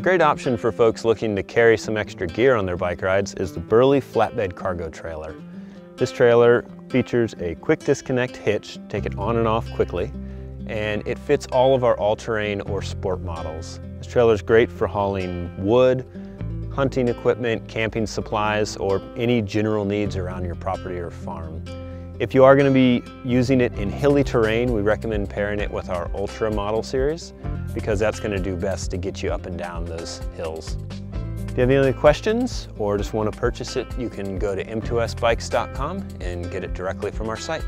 A great option for folks looking to carry some extra gear on their bike rides is the Burley Flatbed Cargo Trailer. This trailer features a quick disconnect hitch, take it on and off quickly, and it fits all of our all-terrain or sport models. This trailer is great for hauling wood, hunting equipment, camping supplies, or any general needs around your property or farm. If you are going to be using it in hilly terrain, we recommend pairing it with our Ultra model series because that's going to do best to get you up and down those hills. If you have any other questions or just want to purchase it, you can go to m2sbikes.com and get it directly from our site.